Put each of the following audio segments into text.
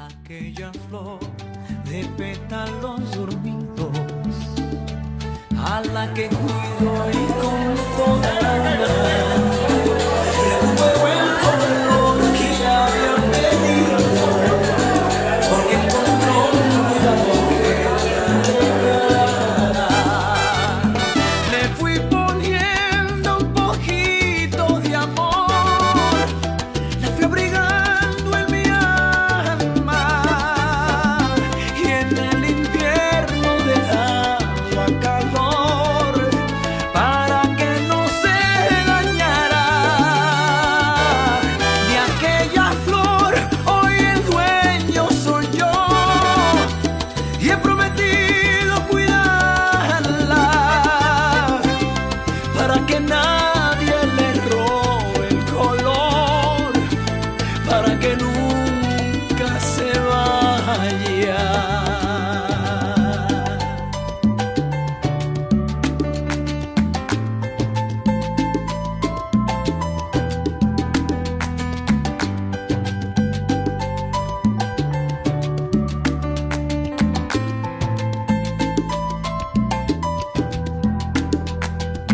Aquella flor de pétalos dormidos a la que cuida.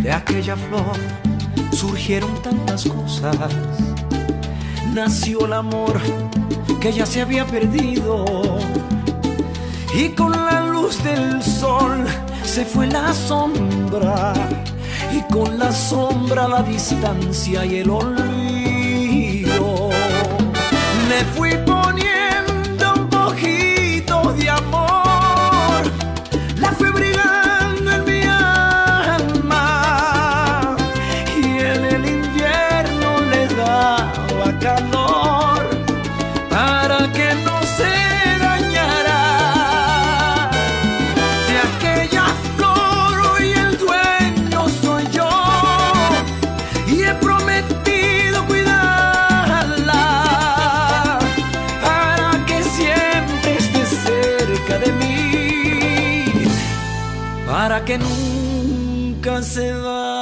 de aquella flor surgieron tantas cosas. Nació el amor que ya se había perdido y con la luz del sol se fue la sombra y con la sombra la distancia y el olvido. Me fui para que nunca se vaya.